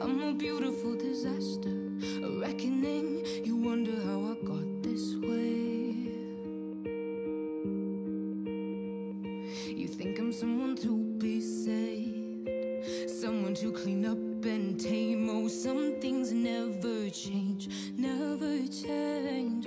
I'm a beautiful disaster, a reckoning. You wonder how I got this way. You think I'm someone to be saved, someone to clean up and tame. Oh, some things never change, never change.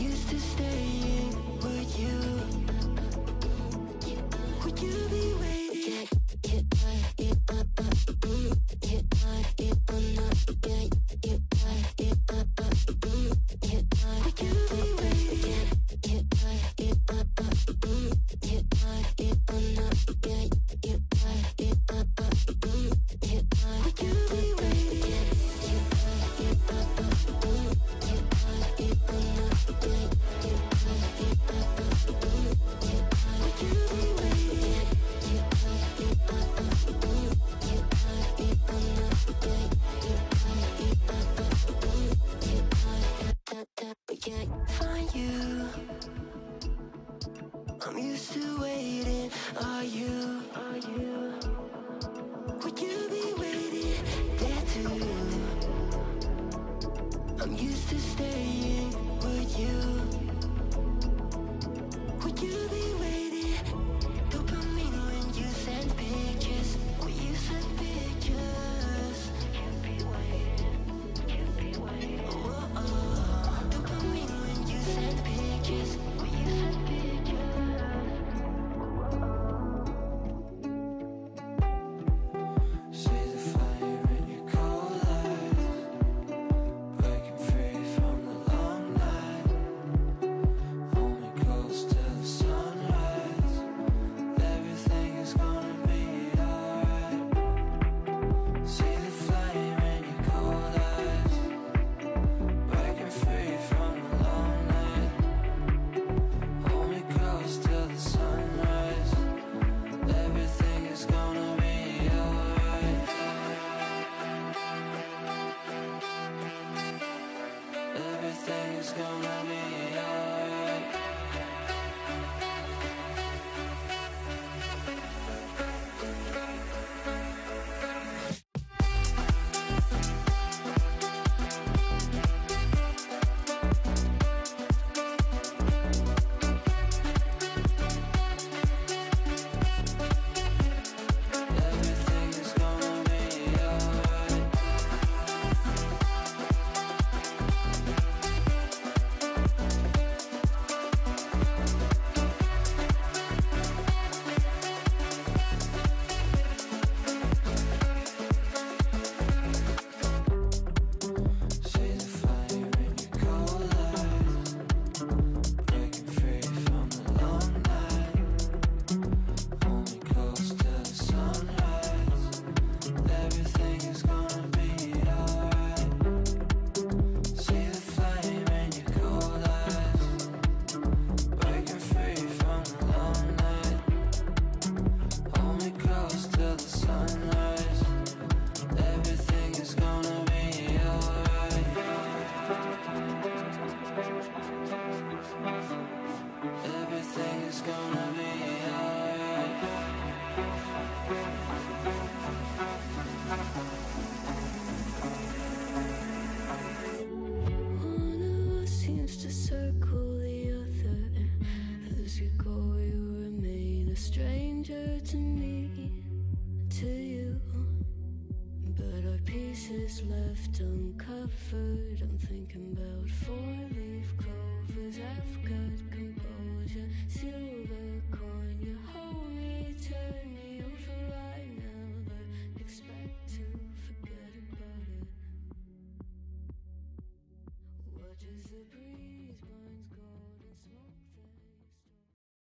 used to staying. I'm used to waiting. Are you? Are you? Would you be waiting there too? I'm used to staying. Would you? gonna be alright. One of us seems to circle the other, and as you go, you remain a stranger to me, to you. But our pieces left uncovered. I'm thinking about four leaf clovers I've got composed silver